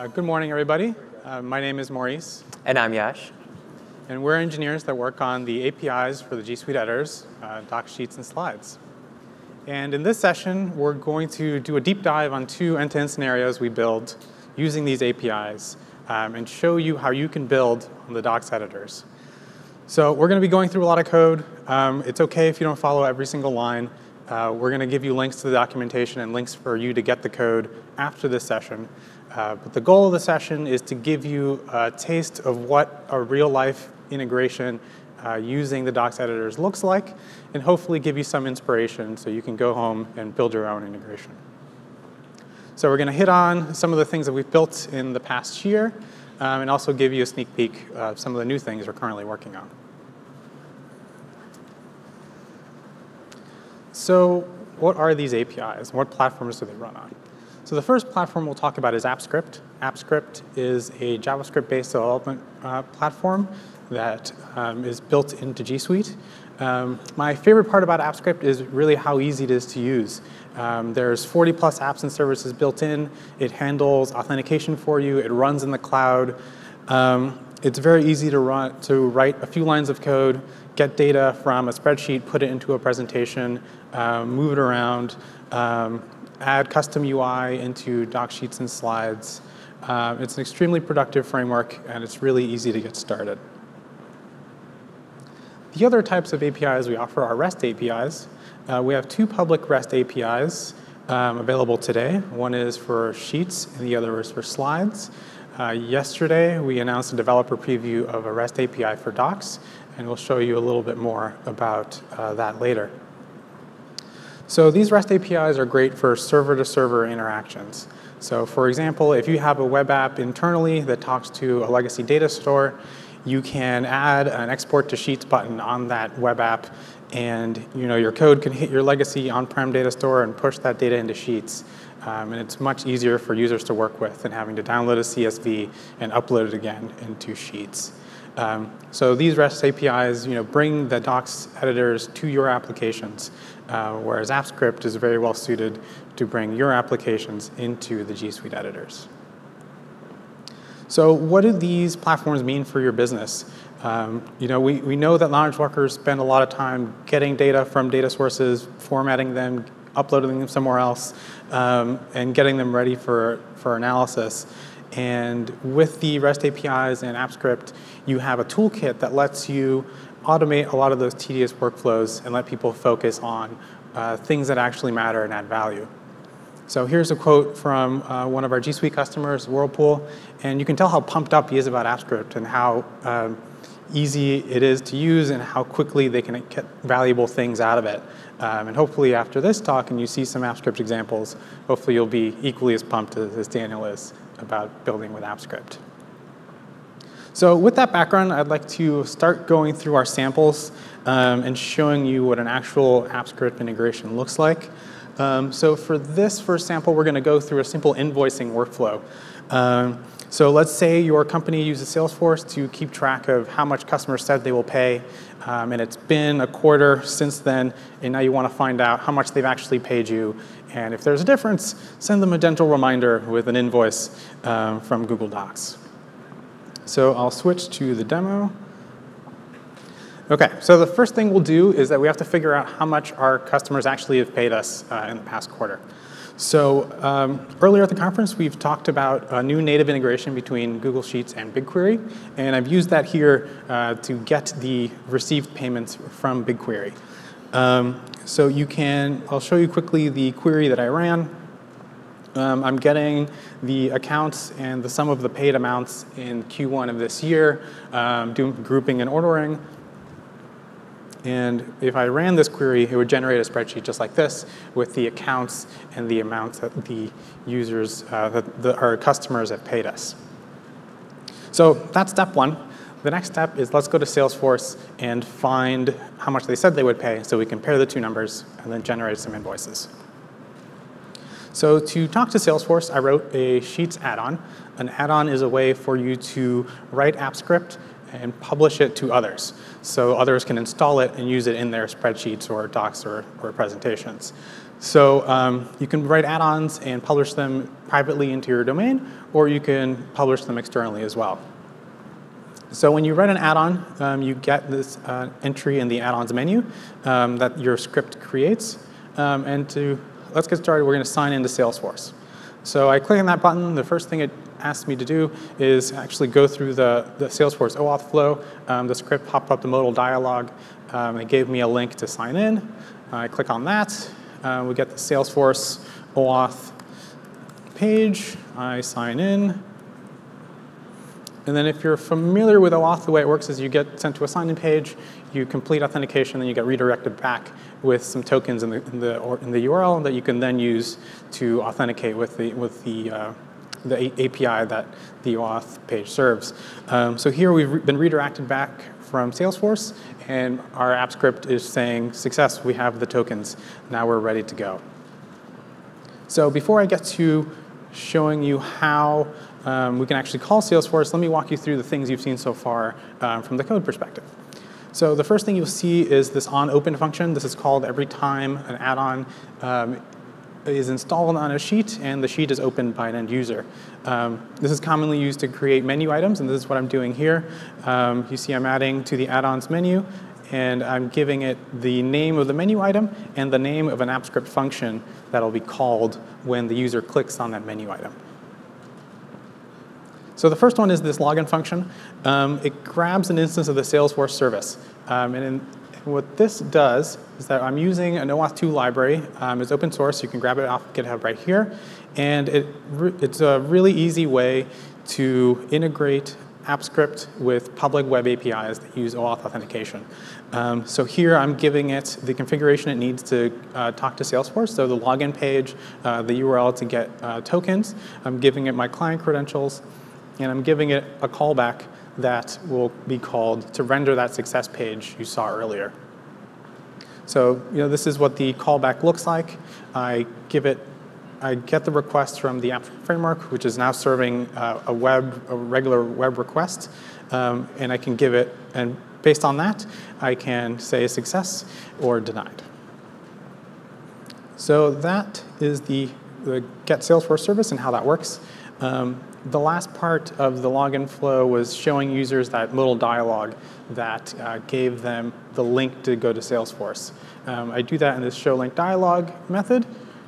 Uh, good morning, everybody. Uh, my name is Maurice, And I'm Yash. and we're engineers that work on the APIs for the G Suite editors, uh, doc sheets, and slides. And in this session, we're going to do a deep dive on two end-to-end scenarios we build using these APIs um, and show you how you can build on the docs editors. So we're going to be going through a lot of code. Um, it's OK if you don't follow every single line. Uh, we're going to give you links to the documentation and links for you to get the code after this session. Uh, but the goal of the session is to give you a taste of what a real-life integration uh, using the docs editors looks like, and hopefully give you some inspiration so you can go home and build your own integration. So we're going to hit on some of the things that we've built in the past year, um, and also give you a sneak peek of some of the new things we're currently working on. So what are these APIs? What platforms do they run on? So the first platform we'll talk about is Apps Script. AppScript is a JavaScript-based development uh, platform that um, is built into G Suite. Um, my favorite part about Apps Script is really how easy it is to use. Um, there's 40 plus apps and services built in. It handles authentication for you. It runs in the cloud. Um, it's very easy to, run, to write a few lines of code, get data from a spreadsheet, put it into a presentation, um, move it around, um, add custom UI into doc sheets and slides. Uh, it's an extremely productive framework, and it's really easy to get started. The other types of APIs we offer are REST APIs. Uh, we have two public REST APIs um, available today. One is for Sheets, and the other is for Slides. Uh, yesterday, we announced a developer preview of a REST API for Docs, and we'll show you a little bit more about uh, that later. So these REST APIs are great for server-to-server -server interactions. So for example, if you have a web app internally that talks to a legacy data store, you can add an export to Sheets button on that web app and you know, your code can hit your legacy on-prem data store and push that data into Sheets. Um, and it's much easier for users to work with than having to download a CSV and upload it again into Sheets. Um, so these REST APIs you know, bring the docs editors to your applications, uh, whereas Apps Script is very well suited to bring your applications into the G Suite editors. So what do these platforms mean for your business? Um, you know, we, we know that knowledge workers spend a lot of time getting data from data sources, formatting them, uploading them somewhere else, um, and getting them ready for, for analysis. And with the REST APIs and Apps Script, you have a toolkit that lets you automate a lot of those tedious workflows and let people focus on uh, things that actually matter and add value. So here's a quote from uh, one of our G Suite customers, Whirlpool, and you can tell how pumped up he is about Apps Script and how um, easy it is to use and how quickly they can get valuable things out of it. Um, and hopefully after this talk and you see some Apps Script examples, hopefully you'll be equally as pumped as, as Daniel is about building with Apps Script. So with that background, I'd like to start going through our samples um, and showing you what an actual Apps Script integration looks like. Um, so for this first sample, we're going to go through a simple invoicing workflow. Um, so let's say your company uses Salesforce to keep track of how much customers said they will pay, um, and it's been a quarter since then, and now you want to find out how much they've actually paid you. And if there's a difference, send them a gentle reminder with an invoice um, from Google Docs. So I'll switch to the demo. Okay, so the first thing we'll do is that we have to figure out how much our customers actually have paid us uh, in the past quarter. So um, earlier at the conference, we've talked about a new native integration between Google Sheets and BigQuery, and I've used that here uh, to get the received payments from BigQuery. Um, so you can, I'll show you quickly the query that I ran. Um, I'm getting the accounts and the sum of the paid amounts in Q1 of this year, um, doing grouping and ordering. And if I ran this query, it would generate a spreadsheet just like this with the accounts and the amounts that the users, uh, that the, our customers have paid us. So that's step one. The next step is let's go to Salesforce and find how much they said they would pay so we compare the two numbers and then generate some invoices. So to talk to Salesforce, I wrote a Sheets add-on. An add-on is a way for you to write Apps Script and publish it to others. So others can install it and use it in their spreadsheets or docs or, or presentations. So um, you can write add-ons and publish them privately into your domain, or you can publish them externally as well. So when you write an add-on, um, you get this uh, entry in the add-ons menu um, that your script creates. Um, and to let's get started, we're going to sign into Salesforce. So I click on that button. The first thing it asks me to do is actually go through the, the Salesforce OAuth flow. Um, the script popped up the modal dialog. Um, it gave me a link to sign in. I click on that. Uh, we get the Salesforce OAuth page. I sign in. And then if you're familiar with OAuth, the way it works is you get sent to a sign-in page, you complete authentication, then you get redirected back with some tokens in the, in the, in the URL that you can then use to authenticate with the, with the, uh, the API that the OAuth page serves. Um, so here we've been redirected back from Salesforce, and our Apps Script is saying, success, we have the tokens. Now we're ready to go. So before I get to showing you how um, we can actually call Salesforce, let me walk you through the things you've seen so far um, from the code perspective. So the first thing you'll see is this onOpen function. This is called every time an add-on um, is installed on a sheet and the sheet is opened by an end user. Um, this is commonly used to create menu items, and this is what I'm doing here. Um, you see I'm adding to the add-ons menu, and I'm giving it the name of the menu item and the name of an Apps Script function that'll be called when the user clicks on that menu item. So the first one is this login function. Um, it grabs an instance of the Salesforce service. Um, and, in, what this does is that I'm using an OAuth 2 library. Um, it's open source. You can grab it off GitHub right here. And it it's a really easy way to integrate Apps Script with public web APIs that use OAuth authentication. Um, so here I'm giving it the configuration it needs to uh, talk to Salesforce, so the login page, uh, the URL to get uh, tokens. I'm giving it my client credentials, and I'm giving it a callback that will be called to render that success page you saw earlier. So you know, this is what the callback looks like. I give it, I get the request from the app framework, which is now serving uh, a web, a regular web request, um, and I can give it, and based on that, I can say success or denied. So that is the, the get Salesforce service and how that works. Um, the last part of the login flow was showing users that little dialog that uh, gave them the link to go to Salesforce. Um, I do that in this show link dialog method.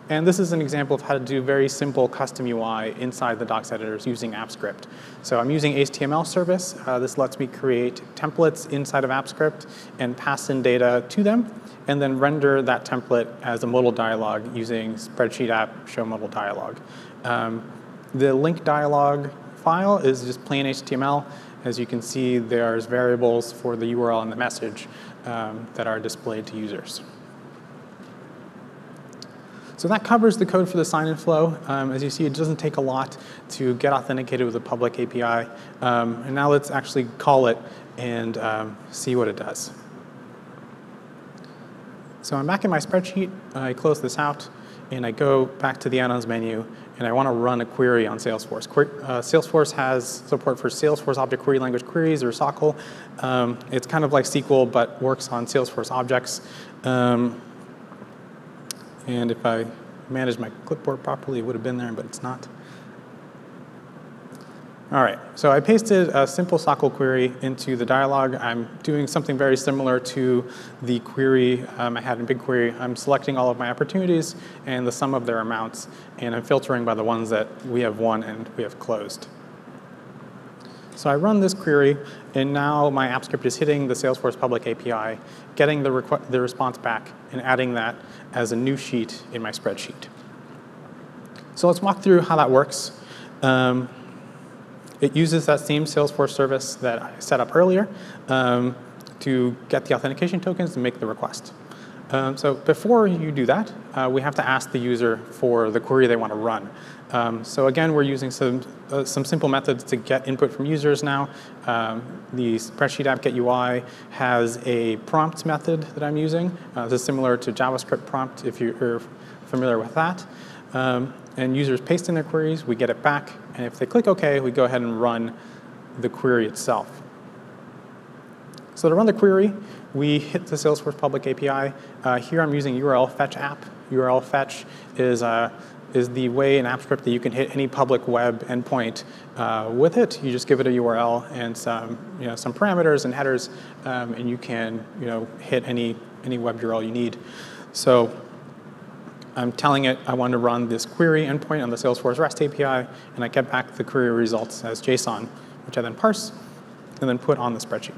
And this is an example of how to do very simple custom UI inside the docs editors using Apps Script. So I'm using HTML service. Uh, this lets me create templates inside of Apps Script and pass in data to them, and then render that template as a modal dialog using spreadsheet app show modal dialog. Um, the link dialog file is just plain HTML. As you can see, there's variables for the URL and the message um, that are displayed to users. So that covers the code for the sign-in flow. Um, as you see, it doesn't take a lot to get authenticated with a public API. Um, and now let's actually call it and um, see what it does. So I'm back in my spreadsheet. I close this out, and I go back to the add-ons menu, and I want to run a query on Salesforce. uh, Salesforce has support for Salesforce Object Query Language Queries, or SOQL. Um, it's kind of like SQL, but works on Salesforce objects. Um, and if I managed my clipboard properly, it would have been there, but it's not. All right, so I pasted a simple SQL query into the dialog. I'm doing something very similar to the query um, I had in BigQuery. I'm selecting all of my opportunities and the sum of their amounts, and I'm filtering by the ones that we have won and we have closed. So I run this query, and now my Apps Script is hitting the Salesforce public API, getting the, the response back, and adding that as a new sheet in my spreadsheet. So let's walk through how that works. Um, it uses that same Salesforce service that I set up earlier um, to get the authentication tokens and make the request. Um, so before you do that, uh, we have to ask the user for the query they want to run. Um, so again, we're using some, uh, some simple methods to get input from users now. Um, the spreadsheet app get UI has a prompt method that I'm using. Uh, this is similar to JavaScript prompt if you're familiar with that. Um, and users paste in their queries, we get it back, and if they click OK, we go ahead and run the query itself. so to run the query, we hit the Salesforce public API. Uh, here I'm using URL fetch app. URL fetch is, uh, is the way in Apps Script that you can hit any public web endpoint uh, with it. You just give it a URL and some, you know, some parameters and headers, um, and you can you know, hit any, any web URL you need. So I'm telling it I want to run this query endpoint on the Salesforce REST API, and I get back the query results as JSON, which I then parse and then put on the spreadsheet.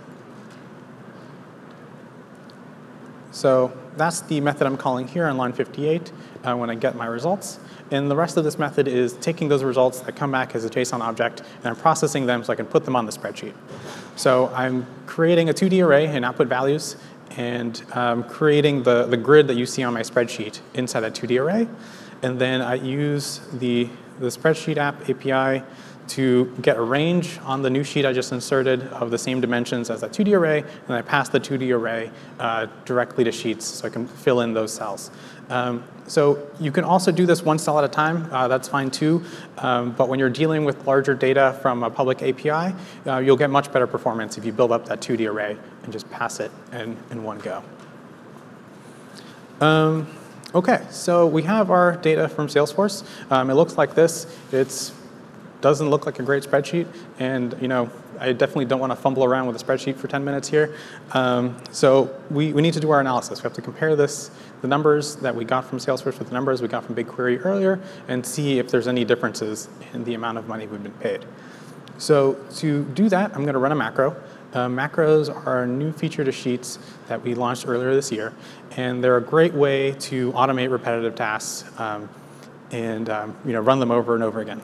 So that's the method I'm calling here on line 58 uh, when I get my results. And the rest of this method is taking those results that come back as a JSON object, and I'm processing them so I can put them on the spreadsheet. So I'm creating a 2D array in output values, and um, creating the, the grid that you see on my spreadsheet inside that 2D array. And then I use the, the spreadsheet app API to get a range on the new sheet I just inserted of the same dimensions as that 2D array, and I pass the 2D array uh, directly to Sheets so I can fill in those cells. Um, so you can also do this one cell at a time. Uh, that's fine too. Um, but when you're dealing with larger data from a public API, uh, you'll get much better performance if you build up that 2D array and just pass it in, in one go. Um, OK, so we have our data from Salesforce. Um, it looks like this. It doesn't look like a great spreadsheet. And you know, I definitely don't want to fumble around with a spreadsheet for 10 minutes here. Um, so we, we need to do our analysis. We have to compare this, the numbers that we got from Salesforce with the numbers we got from BigQuery earlier, and see if there's any differences in the amount of money we've been paid. So to do that, I'm going to run a macro. Uh, macros are a new feature to Sheets that we launched earlier this year, and they're a great way to automate repetitive tasks um, and um, you know, run them over and over again.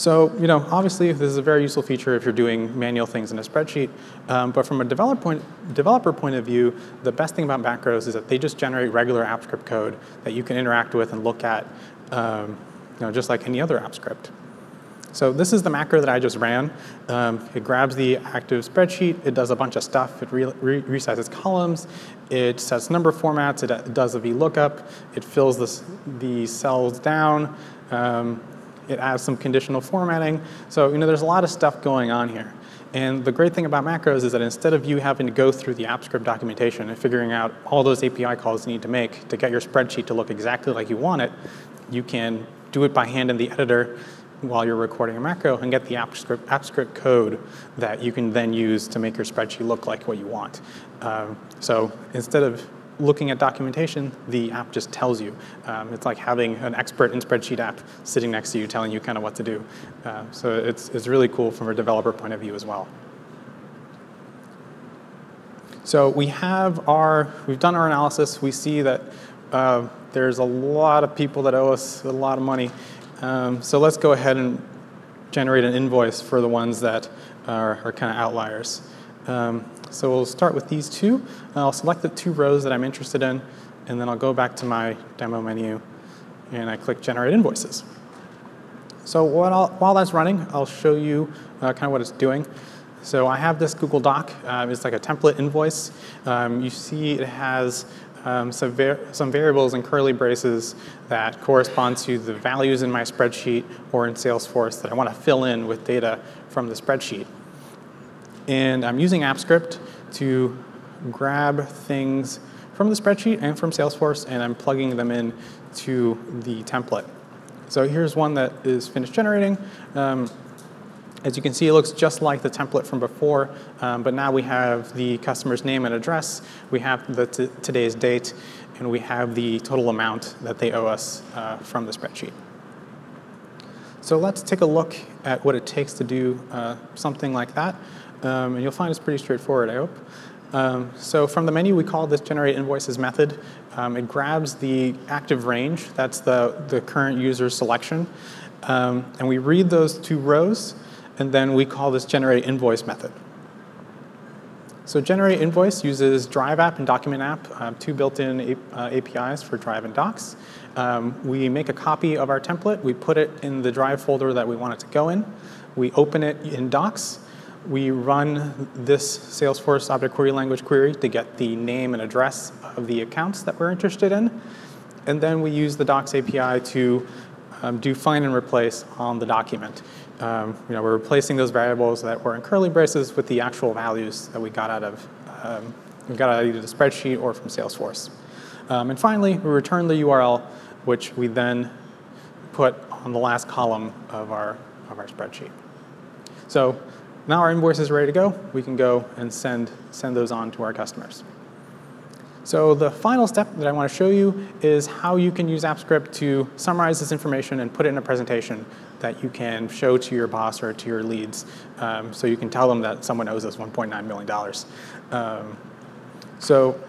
So, you know, obviously this is a very useful feature if you're doing manual things in a spreadsheet. Um, but from a developer point, developer point of view, the best thing about macros is that they just generate regular Apps Script code that you can interact with and look at, um, you know, just like any other Apps Script. So this is the macro that I just ran. Um, it grabs the active spreadsheet. It does a bunch of stuff. It re re resizes columns. It sets number formats. It does a VLOOKUP. It fills the cells down. Um, it adds some conditional formatting. So you know, there's a lot of stuff going on here. And the great thing about macros is that instead of you having to go through the Apps Script documentation and figuring out all those API calls you need to make to get your spreadsheet to look exactly like you want it, you can do it by hand in the editor while you're recording a macro and get the Apps Script, AppScript code that you can then use to make your spreadsheet look like what you want. Um, so instead of looking at documentation, the app just tells you. Um, it's like having an expert in spreadsheet app sitting next to you telling you kind of what to do. Uh, so it's, it's really cool from a developer point of view as well. So we have our, we've done our analysis. We see that uh, there's a lot of people that owe us a lot of money. Um, so let's go ahead and generate an invoice for the ones that are, are kind of outliers. Um, so we'll start with these two. and I'll select the two rows that I'm interested in, and then I'll go back to my demo menu, and I click Generate Invoices. So while, while that's running, I'll show you uh, kind of what it's doing. So I have this Google Doc. Uh, it's like a template invoice. Um, you see it has um, some, some, variables in curly braces that correspond to the values in my spreadsheet or in Salesforce that I want to fill in with data from the spreadsheet. And I'm using Apps Script to grab things from the spreadsheet and from Salesforce, and I'm plugging them in to the template. So here's one that is finished generating. Um, as you can see, it looks just like the template from before, um, but now we have the customer's name and address, we have the today's date, and we have the total amount that they owe us uh, from the spreadsheet. So let's take a look at what it takes to do uh, something like that. Um, and you'll find it's pretty straightforward, I hope. Um, so from the menu, we call this generate invoices method. Um, it grabs the active range, that's the, the current user's selection, um, and we read those two rows, and then we call this generate invoice method. So generate invoice uses Drive app and Document app, uh, two built-in uh, APIs for Drive and Docs. Um, we make a copy of our template, we put it in the Drive folder that we want it to go in, we open it in Docs, we run this Salesforce Object Query Language query to get the name and address of the accounts that we're interested in. And then we use the Docs API to um, do find and replace on the document. um, you know, we're replacing those variables that were in curly braces with the actual values that we got out of, um, we got out of either the spreadsheet or from Salesforce. Um, and finally, we return the URL, which we then put on the last column of our, of our spreadsheet. So now our invoice is ready to go. We can go and send, send those on to our customers. So the final step that I want to show you is how you can use Apps Script to summarize this information and put it in a presentation that you can show to your boss or to your leads um, so you can tell them that someone owes us $1.9 million. Um, so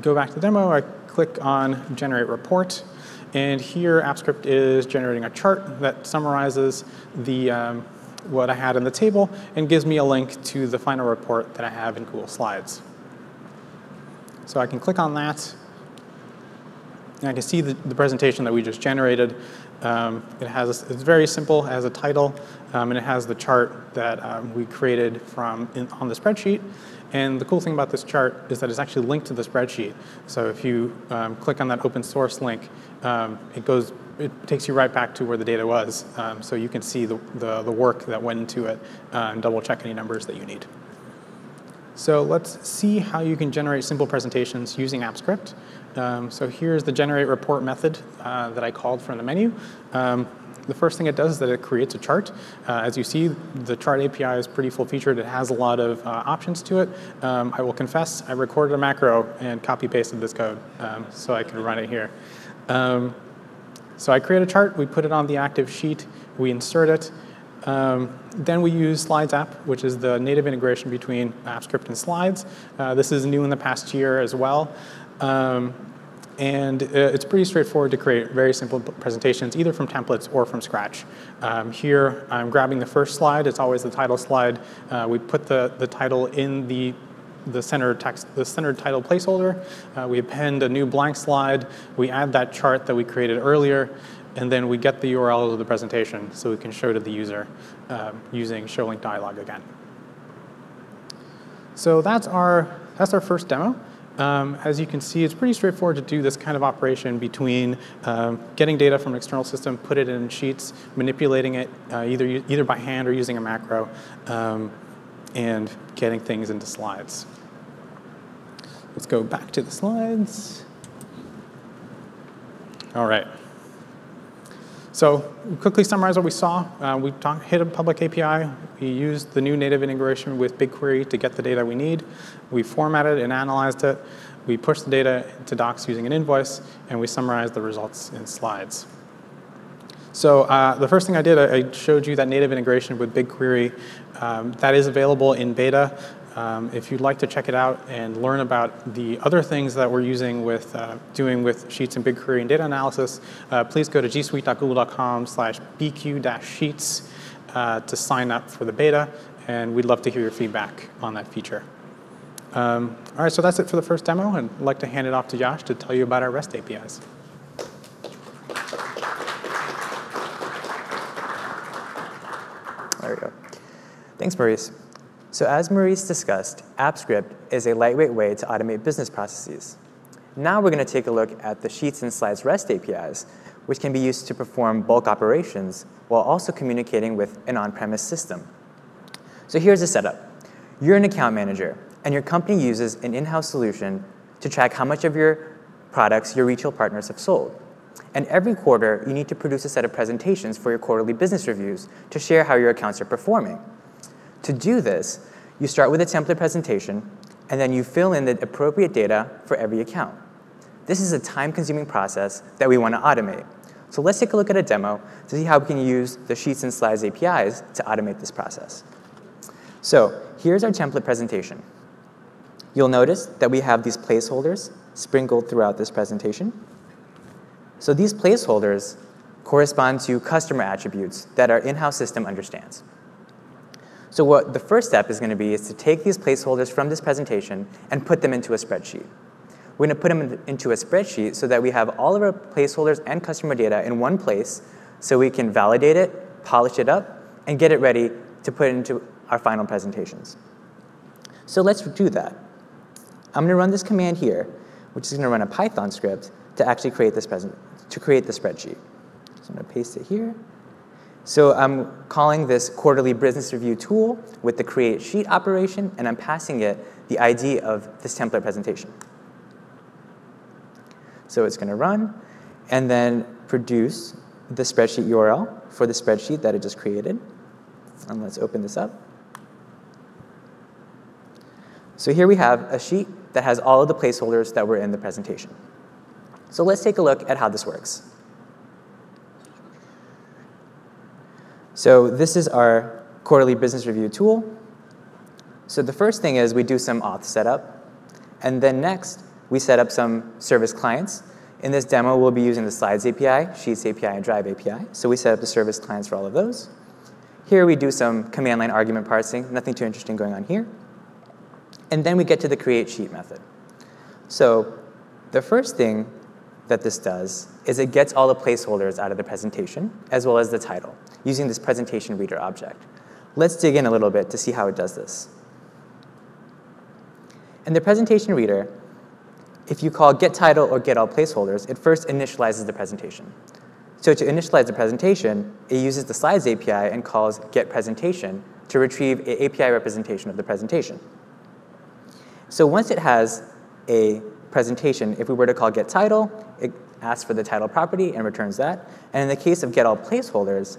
go back to the demo. I click on Generate Report. And here, Apps Script is generating a chart that summarizes the, um, what I had in the table and gives me a link to the final report that I have in Google Slides. So I can click on that, and I can see the, the presentation that we just generated. Um, it has, it's very simple, it has a title, um, and it has the chart that um, we created from in, on the spreadsheet. And the cool thing about this chart is that it's actually linked to the spreadsheet. So if you um, click on that open source link, um, it goes, it takes you right back to where the data was. Um, so you can see the, the, the, work that went into it uh, and double check any numbers that you need. So let's see how you can generate simple presentations using Apps Script. Um, so here's the generate report method uh, that I called from the menu. Um, the first thing it does is that it creates a chart. Uh, as you see, the chart API is pretty full-featured. It has a lot of uh, options to it. Um, I will confess, I recorded a macro and copy-pasted this code um, so I could run it here. Um, so I create a chart, we put it on the active sheet, we insert it, um, then we use Slides app, which is the native integration between Apps Script and Slides. Uh, this is new in the past year as well. Um, and uh, it's pretty straightforward to create very simple presentations, either from templates or from scratch. Um, here, I'm grabbing the first slide. It's always the title slide. Uh, we put the, the title in the the center text, the center title placeholder. Uh, we append a new blank slide. We add that chart that we created earlier and then we get the URL of the presentation so we can show to the user um, using show link dialog again. So that's our, that's our first demo. Um, as you can see, it's pretty straightforward to do this kind of operation between um, getting data from an external system, put it in sheets, manipulating it uh, either, either by hand or using a macro, um, and getting things into slides. Let's go back to the slides. All right. So quickly summarize what we saw. Uh, we talk, hit a public API. We used the new native integration with BigQuery to get the data we need. We formatted and analyzed it. We pushed the data to docs using an invoice, and we summarized the results in slides. So uh, the first thing I did, I showed you that native integration with BigQuery. Um, that is available in beta. Um, if you'd like to check it out and learn about the other things that we're using with uh, doing with Sheets and BigQuery and data analysis, uh, please go to gsuite.google.com slash bq-sheets uh, to sign up for the beta, and we'd love to hear your feedback on that feature. Um, all right, so that's it for the first demo, and I'd like to hand it off to Yash to tell you about our REST APIs. There we go. Thanks, Maurice. So as Maurice discussed, Apps Script is a lightweight way to automate business processes. Now we're going to take a look at the Sheets and Slides REST APIs, which can be used to perform bulk operations while also communicating with an on-premise system. So here's the setup. You're an account manager, and your company uses an in-house solution to track how much of your products your retail partners have sold. And every quarter, you need to produce a set of presentations for your quarterly business reviews to share how your accounts are performing. To do this, you start with a template presentation, and then you fill in the appropriate data for every account. This is a time-consuming process that we want to automate. So let's take a look at a demo to see how we can use the Sheets and Slides APIs to automate this process. So here's our template presentation. You'll notice that we have these placeholders sprinkled throughout this presentation. So these placeholders correspond to customer attributes that our in-house system understands. So what the first step is going to be is to take these placeholders from this presentation and put them into a spreadsheet. We're going to put them into a spreadsheet so that we have all of our placeholders and customer data in one place so we can validate it, polish it up, and get it ready to put into our final presentations. So let's do that. I'm going to run this command here, which is going to run a Python script to actually create this present to create the spreadsheet. So I'm going to paste it here. So I'm calling this quarterly business review tool with the create sheet operation, and I'm passing it the ID of this template presentation. So it's going to run and then produce the spreadsheet URL for the spreadsheet that it just created. And let's open this up. So here we have a sheet that has all of the placeholders that were in the presentation. So let's take a look at how this works. So this is our quarterly business review tool. So the first thing is we do some auth setup. And then next, we set up some service clients. In this demo, we'll be using the Slides API, Sheets API, and Drive API. So we set up the service clients for all of those. Here we do some command line argument parsing, nothing too interesting going on here. And then we get to the create sheet method. So the first thing that this does is it gets all the placeholders out of the presentation, as well as the title, using this presentation reader object. Let's dig in a little bit to see how it does this. In the presentation reader, if you call get title or get all placeholders, it first initializes the presentation. So to initialize the presentation, it uses the slides API and calls get presentation to retrieve an API representation of the presentation. So once it has a presentation, if we were to call get title, it asks for the title property and returns that. And in the case of get all placeholders,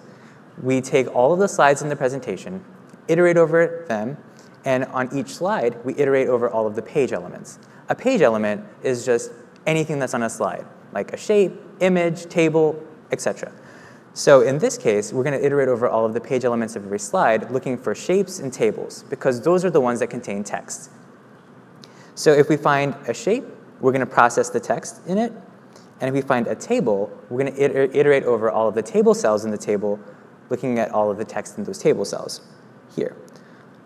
we take all of the slides in the presentation, iterate over them, and on each slide, we iterate over all of the page elements. A page element is just anything that's on a slide, like a shape, image, table, etc. So in this case, we're going to iterate over all of the page elements of every slide, looking for shapes and tables, because those are the ones that contain text. So if we find a shape, we're going to process the text in it. And if we find a table, we're going to iterate over all of the table cells in the table, looking at all of the text in those table cells here.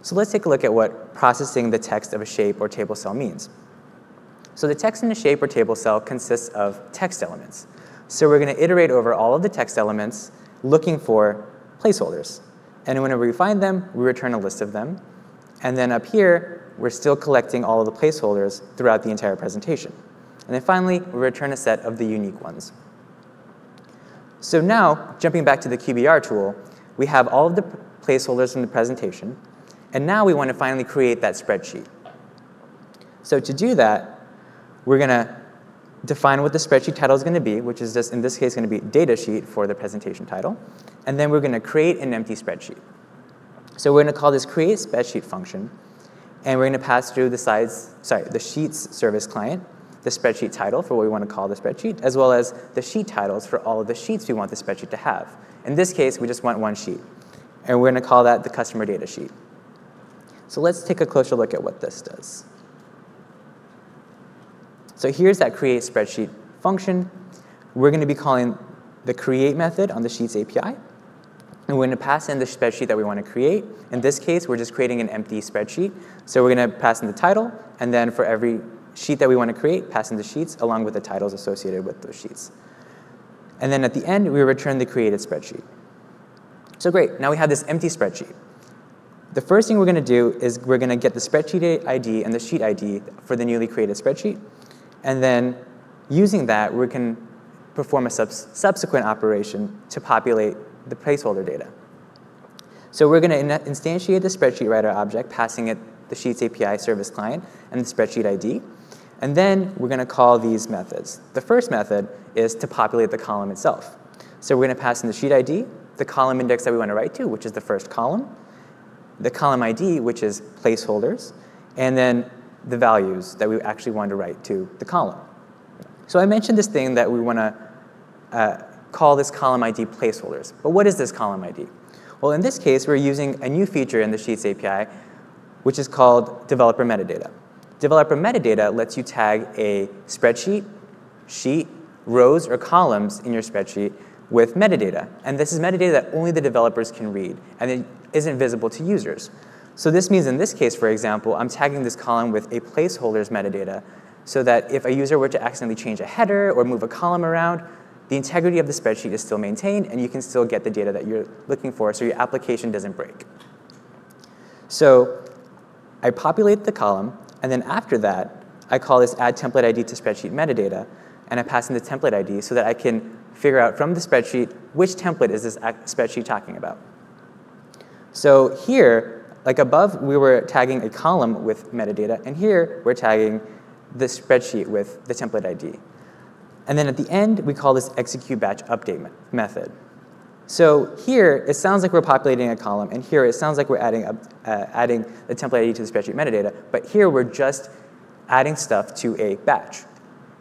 So let's take a look at what processing the text of a shape or table cell means. So the text in a shape or table cell consists of text elements. So we're going to iterate over all of the text elements, looking for placeholders. And whenever we find them, we return a list of them. And then up here, we're still collecting all of the placeholders throughout the entire presentation. And then finally, we return a set of the unique ones. So now, jumping back to the QBR tool, we have all of the placeholders from the presentation, and now we want to finally create that spreadsheet. So to do that, we're going to define what the spreadsheet title is going to be, which is just, in this case, going to be data sheet for the presentation title. And then we're going to create an empty spreadsheet. So we're going to call this create spreadsheet function, and we're going to pass through the size, sorry, the sheets service client, the spreadsheet title for what we want to call the spreadsheet, as well as the sheet titles for all of the sheets we want the spreadsheet to have. In this case, we just want one sheet. And we're going to call that the customer data sheet. So let's take a closer look at what this does. So here's that create spreadsheet function. We're going to be calling the create method on the Sheets API. And we're going to pass in the spreadsheet that we want to create. In this case, we're just creating an empty spreadsheet. So we're going to pass in the title, and then for every sheet that we want to create, pass in the sheets along with the titles associated with those sheets. And then at the end, we return the created spreadsheet. So great, now we have this empty spreadsheet. The first thing we're going to do is we're going to get the spreadsheet ID and the sheet ID for the newly created spreadsheet. And then using that, we can perform a subs subsequent operation to populate the placeholder data. So we're going to instantiate the spreadsheet writer object, passing it the Sheets API service client and the spreadsheet ID. And then we're going to call these methods. The first method is to populate the column itself. So we're going to pass in the sheet ID, the column index that we want to write to, which is the first column, the column ID, which is placeholders, and then the values that we actually want to write to the column. So I mentioned this thing that we want to uh, call this column ID placeholders. But what is this column ID? Well, in this case, we're using a new feature in the Sheets API, which is called developer metadata. Developer metadata lets you tag a spreadsheet, sheet, rows, or columns in your spreadsheet with metadata. And this is metadata that only the developers can read, and it isn't visible to users. So this means in this case, for example, I'm tagging this column with a placeholders metadata so that if a user were to accidentally change a header or move a column around, the integrity of the spreadsheet is still maintained and you can still get the data that you're looking for so your application doesn't break. So I populate the column and then after that, I call this add template ID to spreadsheet metadata, and I pass in the template ID so that I can figure out from the spreadsheet which template is this spreadsheet talking about. So here, like above, we were tagging a column with metadata, and here we're tagging the spreadsheet with the template ID. And then at the end, we call this execute batch update me method. So here, it sounds like we're populating a column, and here it sounds like we're adding, uh, adding the template ID to the spreadsheet metadata, but here we're just adding stuff to a batch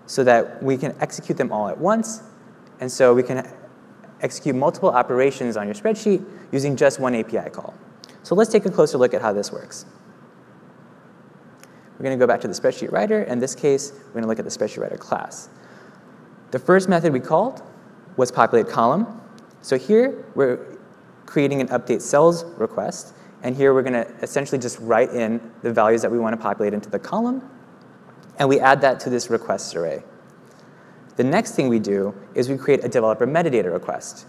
so that we can execute them all at once, and so we can execute multiple operations on your spreadsheet using just one API call. So let's take a closer look at how this works. We're going to go back to the spreadsheet writer. In this case, we're going to look at the spreadsheet writer class. The first method we called was populate column. So here, we're creating an update cells request. And here, we're going to essentially just write in the values that we want to populate into the column. And we add that to this requests array. The next thing we do is we create a developer metadata request.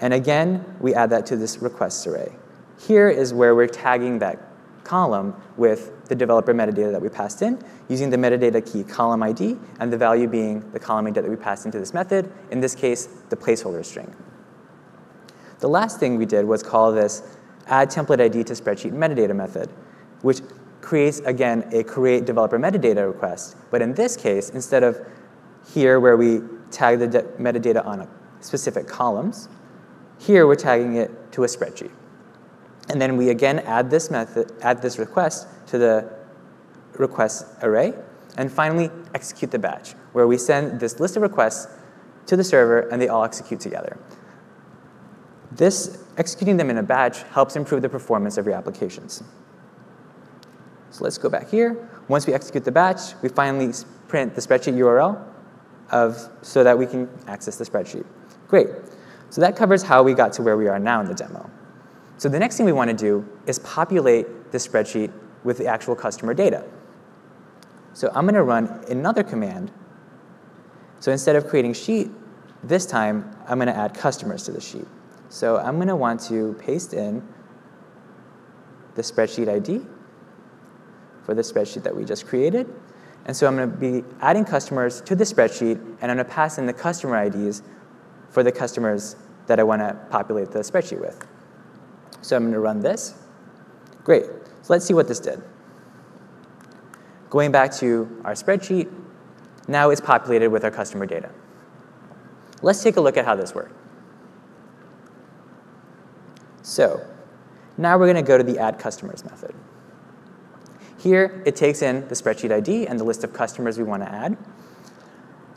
And again, we add that to this requests array. Here is where we're tagging that column with the developer metadata that we passed in, using the metadata key column ID, and the value being the column ID that we passed into this method, in this case, the placeholder string. The last thing we did was call this add template ID to spreadsheet metadata method, which creates, again, a create developer metadata request. But in this case, instead of here where we tag the metadata on specific columns, here we're tagging it to a spreadsheet. And then we again add this method, add this request to the request array, and finally execute the batch, where we send this list of requests to the server and they all execute together. This executing them in a batch helps improve the performance of your applications. So let's go back here. Once we execute the batch, we finally print the spreadsheet URL of, so that we can access the spreadsheet. Great. So that covers how we got to where we are now in the demo. So the next thing we want to do is populate the spreadsheet with the actual customer data. So I'm going to run another command. So instead of creating sheet, this time I'm going to add customers to the sheet. So I'm going to want to paste in the spreadsheet ID for the spreadsheet that we just created. And so I'm going to be adding customers to the spreadsheet, and I'm going to pass in the customer IDs for the customers that I want to populate the spreadsheet with. So I'm going to run this. Great. So let's see what this did. Going back to our spreadsheet, now it's populated with our customer data. Let's take a look at how this worked. So now we're going to go to the add customers method. Here, it takes in the spreadsheet ID and the list of customers we want to add.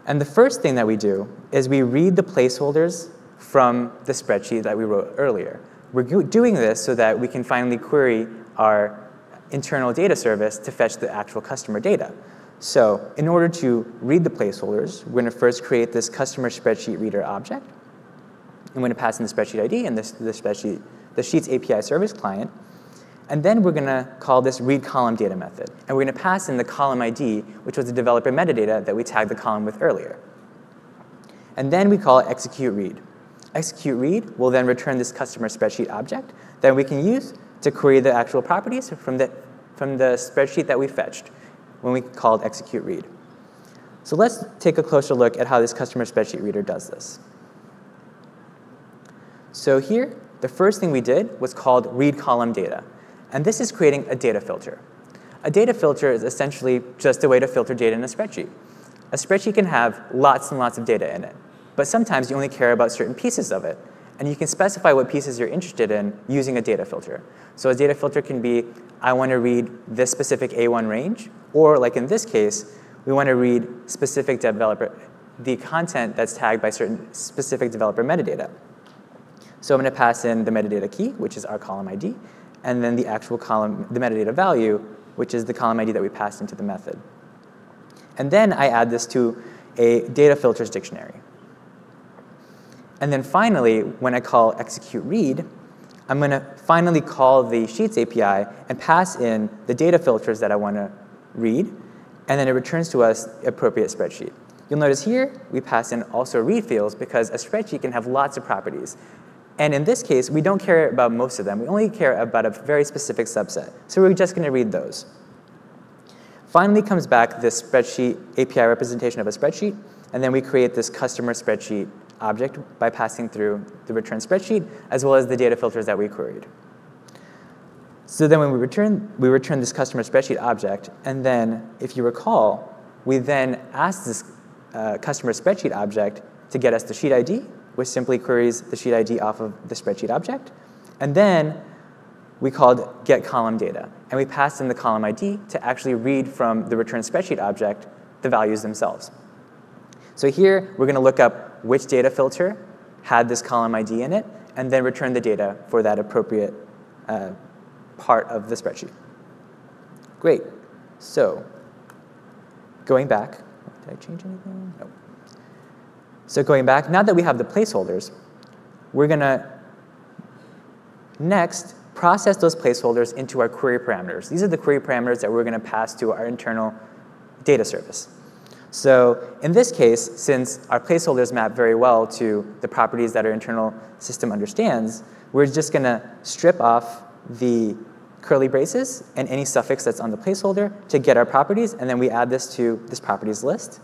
And the first thing that we do is we read the placeholders from the spreadsheet that we wrote earlier. We're doing this so that we can finally query our internal data service to fetch the actual customer data. So in order to read the placeholders, we're going to first create this customer spreadsheet reader object. I'm going to pass in the spreadsheet ID and this, the spreadsheet, the Sheets API service client. And then we're going to call this read column data method. And we're going to pass in the column ID, which was the developer metadata that we tagged the column with earlier. And then we call execute read. Execute read will then return this customer spreadsheet object that we can use to query the actual properties from the, from the spreadsheet that we fetched when we called execute read. So let's take a closer look at how this customer spreadsheet reader does this. So here, the first thing we did was called read column data. And this is creating a data filter. A data filter is essentially just a way to filter data in a spreadsheet. A spreadsheet can have lots and lots of data in it. But sometimes you only care about certain pieces of it. And you can specify what pieces you're interested in using a data filter. So a data filter can be, I want to read this specific A1 range, or like in this case, we want to read specific developer, the content that's tagged by certain specific developer metadata. So I'm going to pass in the metadata key, which is our column ID, and then the actual column, the metadata value, which is the column ID that we passed into the method. And then I add this to a data filters dictionary. And then finally, when I call execute read, I'm going to finally call the Sheets API and pass in the data filters that I want to read, and then it returns to us appropriate spreadsheet. You'll notice here, we pass in also read fields because a spreadsheet can have lots of properties. And in this case, we don't care about most of them. We only care about a very specific subset. So we're just going to read those. Finally comes back this spreadsheet API representation of a spreadsheet, and then we create this customer spreadsheet object by passing through the return spreadsheet as well as the data filters that we queried. So then when we return, we return this customer spreadsheet object, and then if you recall, we then ask this uh, customer spreadsheet object to get us the sheet ID, which simply queries the sheet ID off of the spreadsheet object. And then we called get column data, and we passed in the column ID to actually read from the return spreadsheet object the values themselves. So here, we're going to look up which data filter had this column ID in it, and then return the data for that appropriate uh, part of the spreadsheet. Great. So going back, did I change anything? No. So going back, now that we have the placeholders, we're going to next process those placeholders into our query parameters. These are the query parameters that we're going to pass to our internal data service. So in this case, since our placeholders map very well to the properties that our internal system understands, we're just going to strip off the curly braces and any suffix that's on the placeholder to get our properties, and then we add this to this properties list.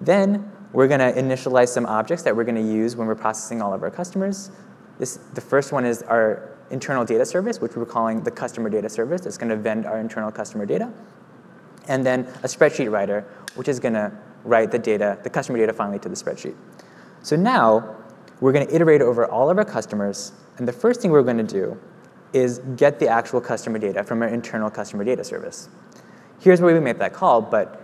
Then we're going to initialize some objects that we're going to use when we're processing all of our customers. This, the first one is our internal data service, which we're calling the customer data service. It's going to vend our internal customer data and then a spreadsheet writer, which is going to write the data, the customer data finally to the spreadsheet. So now we're going to iterate over all of our customers, and the first thing we're going to do is get the actual customer data from our internal customer data service. Here's where we make that call, but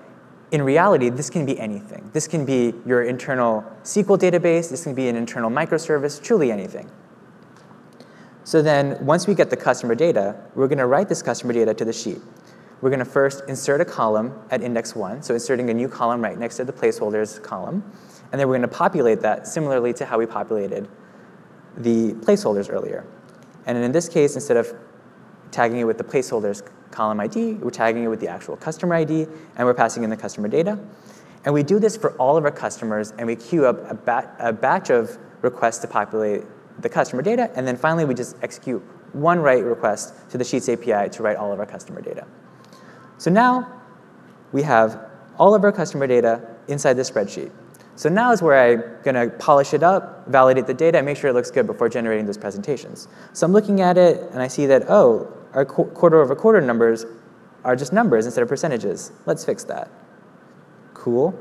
in reality, this can be anything. This can be your internal SQL database, this can be an internal microservice, truly anything. So then once we get the customer data, we're going to write this customer data to the sheet we're going to first insert a column at index 1, so inserting a new column right next to the placeholders column. And then we're going to populate that similarly to how we populated the placeholders earlier. And in this case, instead of tagging it with the placeholders column ID, we're tagging it with the actual customer ID, and we're passing in the customer data. And we do this for all of our customers, and we queue up a, bat a batch of requests to populate the customer data, and then finally we just execute one write request to the Sheets API to write all of our customer data. So now we have all of our customer data inside the spreadsheet. So now is where I'm going to polish it up, validate the data, and make sure it looks good before generating those presentations. So I'm looking at it, and I see that, oh, our qu quarter over quarter numbers are just numbers instead of percentages. Let's fix that. Cool.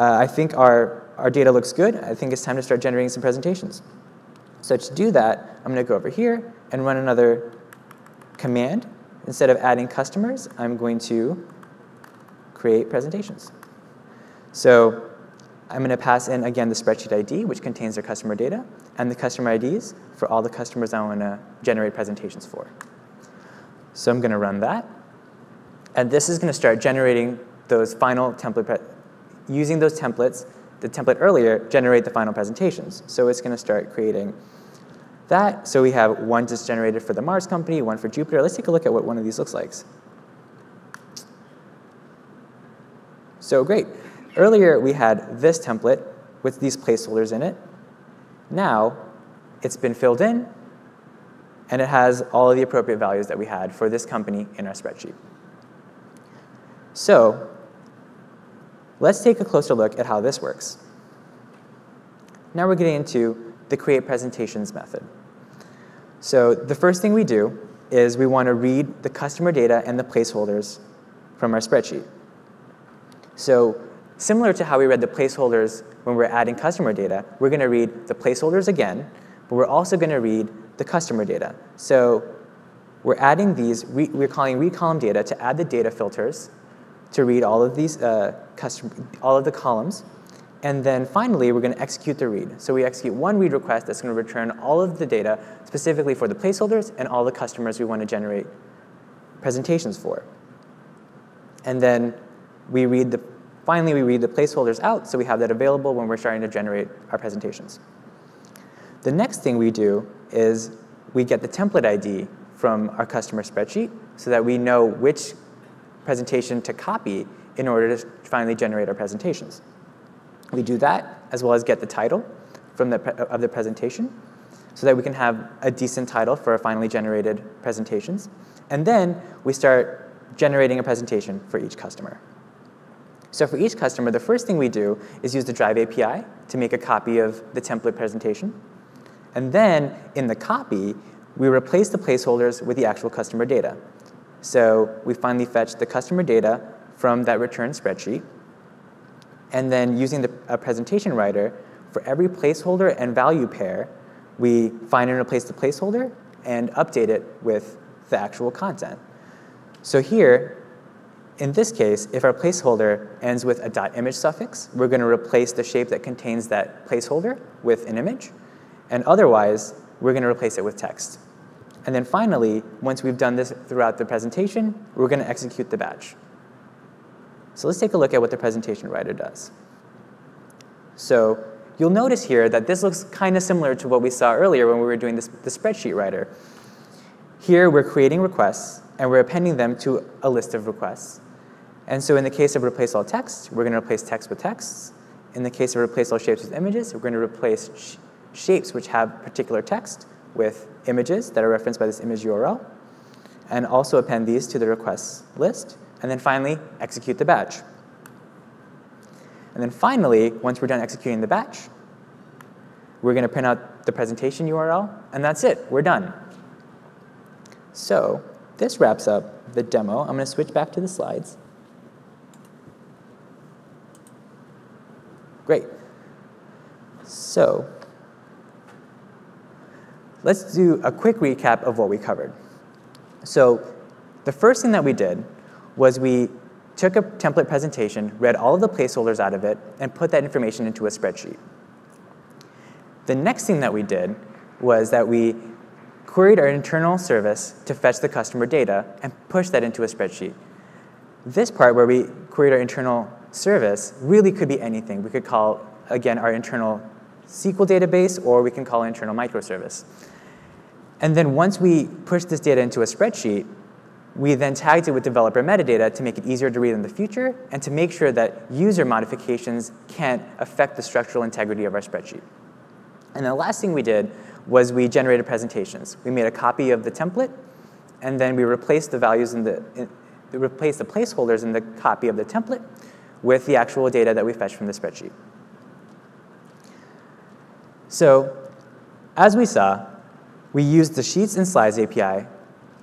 Uh, I think our, our data looks good. I think it's time to start generating some presentations. So to do that, I'm going to go over here and run another command Instead of adding customers, I'm going to create presentations. So I'm going to pass in, again, the spreadsheet ID, which contains their customer data, and the customer IDs for all the customers I want to generate presentations for. So I'm going to run that. And this is going to start generating those final template, using those templates, the template earlier, generate the final presentations. So it's going to start creating that. So we have one just generated for the Mars company, one for Jupiter. Let's take a look at what one of these looks like. So great. Earlier, we had this template with these placeholders in it. Now, it's been filled in, and it has all of the appropriate values that we had for this company in our spreadsheet. So let's take a closer look at how this works. Now we're getting into the create presentations method. So the first thing we do is we want to read the customer data and the placeholders from our spreadsheet. So similar to how we read the placeholders when we're adding customer data, we're going to read the placeholders again, but we're also going to read the customer data. So we're adding these, we're calling read column data to add the data filters to read all of these uh, custom, all of the columns. And then finally, we're going to execute the read. So we execute one read request that's going to return all of the data specifically for the placeholders and all the customers we want to generate presentations for. And then we read the, finally, we read the placeholders out so we have that available when we're starting to generate our presentations. The next thing we do is we get the template ID from our customer spreadsheet so that we know which presentation to copy in order to finally generate our presentations. We do that as well as get the title from the of the presentation so that we can have a decent title for our finally generated presentations. And then we start generating a presentation for each customer. So for each customer, the first thing we do is use the Drive API to make a copy of the template presentation. And then in the copy, we replace the placeholders with the actual customer data. So we finally fetch the customer data from that return spreadsheet. And then using the a presentation writer, for every placeholder and value pair, we find and replace the placeholder and update it with the actual content. So here, in this case, if our placeholder ends with a dot .image suffix, we're going to replace the shape that contains that placeholder with an image. And otherwise, we're going to replace it with text. And then finally, once we've done this throughout the presentation, we're going to execute the batch. So let's take a look at what the presentation writer does. So you'll notice here that this looks kind of similar to what we saw earlier when we were doing this, the spreadsheet writer. Here, we're creating requests, and we're appending them to a list of requests. And so in the case of replace all text, we're going to replace text with text. In the case of replace all shapes with images, we're going to replace sh shapes which have particular text with images that are referenced by this image URL, and also append these to the requests list. And then finally, execute the batch. And then finally, once we're done executing the batch, we're going to print out the presentation URL, and that's it. We're done. So this wraps up the demo. I'm going to switch back to the slides. Great. So let's do a quick recap of what we covered. So the first thing that we did was we took a template presentation, read all of the placeholders out of it, and put that information into a spreadsheet. The next thing that we did was that we queried our internal service to fetch the customer data and push that into a spreadsheet. This part where we queried our internal service really could be anything. We could call, again, our internal SQL database, or we can call internal microservice. And then once we push this data into a spreadsheet, we then tagged it with developer metadata to make it easier to read in the future and to make sure that user modifications can't affect the structural integrity of our spreadsheet. And the last thing we did was we generated presentations. We made a copy of the template, and then we replaced the values in the, in, replaced the placeholders in the copy of the template with the actual data that we fetched from the spreadsheet. So as we saw, we used the Sheets and Slides API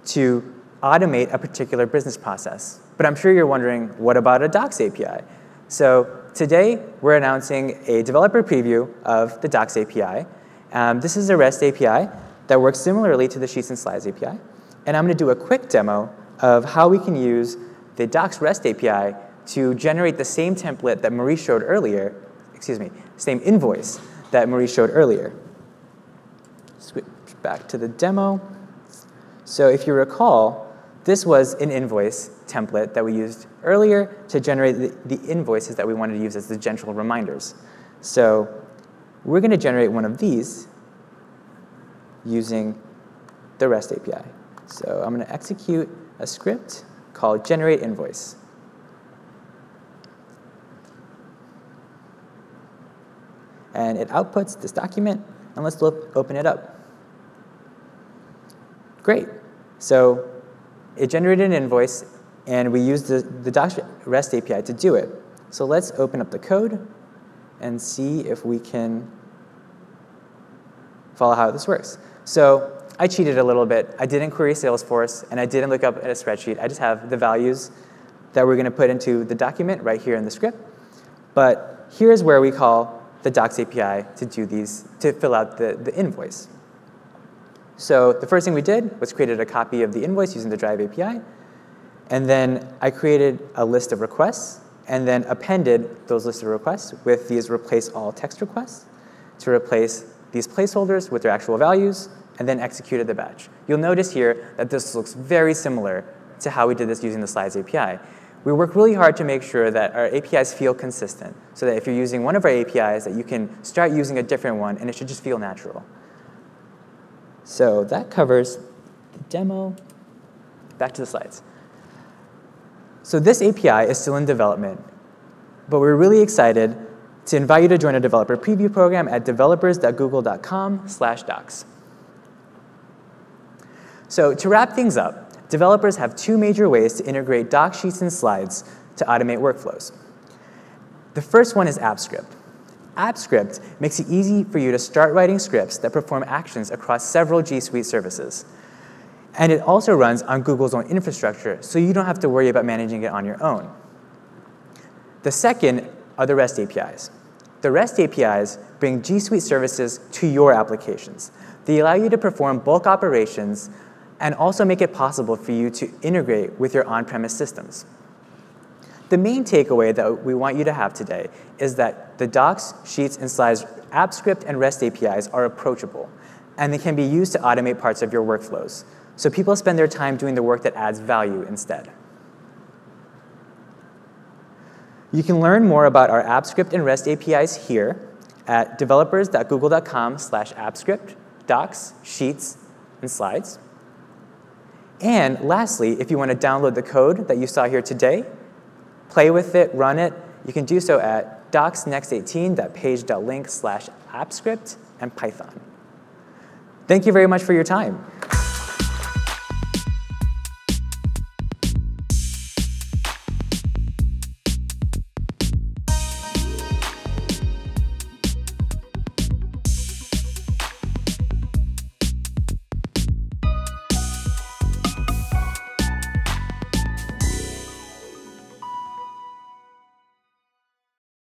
to automate a particular business process. But I'm sure you're wondering, what about a Docs API? So today, we're announcing a developer preview of the Docs API. Um, this is a REST API that works similarly to the Sheets and Slides API. And I'm going to do a quick demo of how we can use the Docs REST API to generate the same template that Maurice showed earlier, excuse me, same invoice that Maurice showed earlier. Switch back to the demo. So if you recall, this was an invoice template that we used earlier to generate the, the invoices that we wanted to use as the gentle reminders. So we're going to generate one of these using the REST API. So I'm going to execute a script called generate invoice. and it outputs this document, and let's look, open it up. Great. So it generated an invoice, and we used the, the Docs REST API to do it. So let's open up the code and see if we can follow how this works. So I cheated a little bit. I didn't query Salesforce, and I didn't look up at a spreadsheet. I just have the values that we're going to put into the document right here in the script. But here's where we call the Docs API to do these, to fill out the, the invoice. So the first thing we did was created a copy of the invoice using the Drive API. And then I created a list of requests and then appended those lists of requests with these replace all text requests to replace these placeholders with their actual values and then executed the batch. You'll notice here that this looks very similar to how we did this using the Slides API. We work really hard to make sure that our APIs feel consistent, so that if you're using one of our APIs, that you can start using a different one, and it should just feel natural. So that covers the demo. Back to the slides. So this API is still in development, but we're really excited to invite you to join our developer preview program at developers.google.com slash docs. So to wrap things up, developers have two major ways to integrate docs, sheets, and slides to automate workflows. The first one is Apps Script. Apps Script makes it easy for you to start writing scripts that perform actions across several G Suite services. And it also runs on Google's own infrastructure, so you don't have to worry about managing it on your own. The second are the REST APIs. The REST APIs bring G Suite services to your applications. They allow you to perform bulk operations and also make it possible for you to integrate with your on-premise systems. The main takeaway that we want you to have today is that the docs, sheets, and slides Apps Script and REST APIs are approachable, and they can be used to automate parts of your workflows. So people spend their time doing the work that adds value instead. You can learn more about our Apps Script and REST APIs here at developers.google.com slash AppScript, docs, sheets, and slides. And lastly, if you want to download the code that you saw here today, play with it, run it, you can do so at docsnext18.page.link slash appscript and Python. Thank you very much for your time.